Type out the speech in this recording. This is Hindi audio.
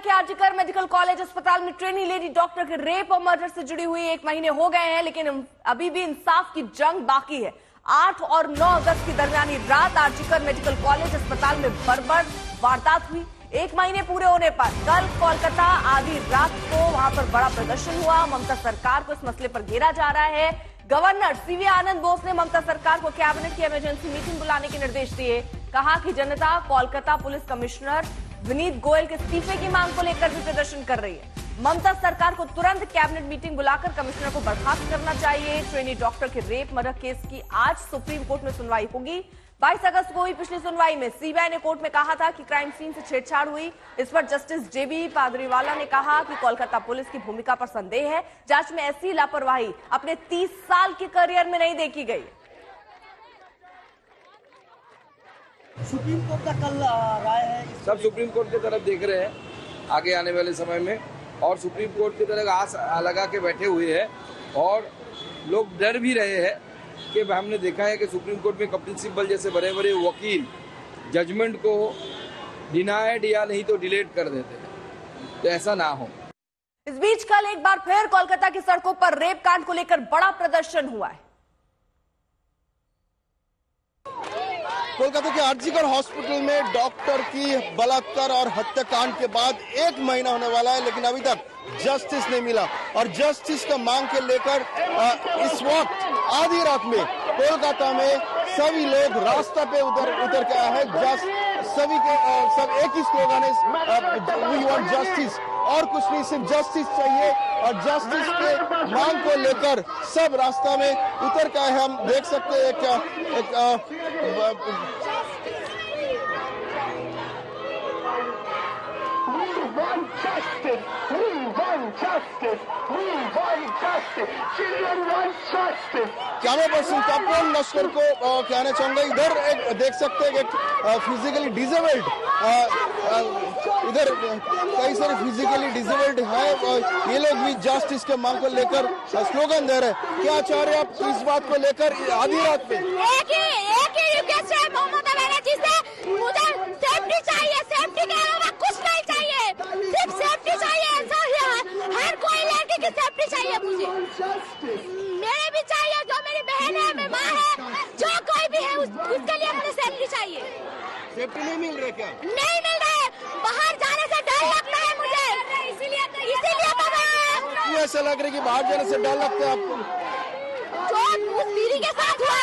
के आरजीकर मेडिकल कॉलेज अस्पताल में ट्रेनी लेडी डॉक्टर के रेप और मर्डर से जुड़ी हुई एक महीने हो गए हैं, लेकिन अभी भी इंसाफ की जंग बाकी है। आठ और नौ अगस्त की दरमियानी रात आरजीकर मेडिकल कॉलेज अस्पताल में बर्बर वारदात हुई। एक महीने पूरे होने पर कल कोलकाता आधी रात को वहाँ पर बड़ा प्रदर्शन हुआ। ममता सरकार को इस मसले पर घेरा जा रहा है। गवर्नर सीवी आनंद बोस ने ममता सरकार को कैबिनेट की इमरजेंसी मीटिंग बुलाने के निर्देश दिए। कहा कि जनता कोलकाता पुलिस कमिश्नर विनीत गोयल के इस्तीफे की मांग को लेकर भी प्रदर्शन कर रही है। ममता सरकार को तुरंत कैबिनेट मीटिंग बुलाकर कमिश्नर को बर्खास्त करना चाहिए। ट्रेनी डॉक्टर के रेप मर्डर केस की आज सुप्रीम कोर्ट में सुनवाई होगी। 22 अगस्त को हुई पिछली सुनवाई में सीबीआई ने कोर्ट में कहा था कि क्राइम सीन से छेड़छाड़ हुई। इस पर जस्टिस जेबी पादरीवाला ने कहा कि कोलकाता पुलिस की भूमिका पर संदेह है। जाँच में ऐसी लापरवाही अपने 30 साल के करियर में नहीं देखी गई। सुप्रीम कोर्ट का कल राय है सब सुप्रीम कोर्ट की तरफ़ देख रहे हैं आगे आने वाले समय में। और सुप्रीम कोर्ट की तरफ़ आस लगा के बैठे हुए हैं। और लोग डर भी रहे हैं कि हमने देखा है कि सुप्रीम कोर्ट में कपिल सिब्बल जैसे बड़े बड़े वकील जजमेंट को डिनाइड या नहीं तो डिलेट कर देते हैं। तो ऐसा ना हो। इस बीच कल एक बार फिर कोलकाता की सड़कों पर रेप कांड को लेकर बड़ा प्रदर्शन हुआ है। कोलकाता के आरजीकर हॉस्पिटल में डॉक्टर की बलात्कार और हत्याकांड के बाद एक महीना होने वाला है लेकिन अभी तक जस्टिस नहीं मिला। और जस्टिस का मांग के लेकर इस वक्त आधी रात में कोलकाता में सभी लोग रास्ता पे उतर उतर के आए हैं। जस्ट सभी के सब एक ही स्लोगन है वी वांट जस्टिस और कुछ नहीं सिर्फ़ जस्टिस चाहिए। और जस्टिस के मांग को लेकर सब रास्ता में उतर का है। हम देख सकते हैं क्या एक, justice. We want justice. We want justice. Children want justice. Camera person Tapon Laskar को कहना चाहूँगा इधर एक देख सकते हैं एक फिजिकली डिजेबल्ड इधर कई सारे फिजिकली डिजेबल्ड है ये लोग भी जस्टिस के मांग को लेकर स्लोगन दे रहे हैं क्या चाह रहे आप इस बात को लेकर आधी रात में एक ही एक ही रिक्वेस्ट है ममता बनर्जी से मुझे सेफ्टी चाहिए सेफ्टी के अलावा कुछ नहीं चाहिए। सिर्फ़ सेफ्टी चाहिए हर कोई लड़के की सेफ्टी चाहिए मुझे। मेरे भी चाहिए जो मेरी बहन है मेरी माँ है जो कोई भी है उस, उसके लिए मुझे सेफ्टी चाहिए। सेफ्टी नहीं मिल रहा क्या? नहीं मिल रहा है। बाहर जाने से डर लगता है मुझे। इसीलिए इसीलिए तो मैं क्यों ऐसा लग रहा है कि बाहर जाने से डर लगता है आपको? जो उस दीदी के साथ हुआ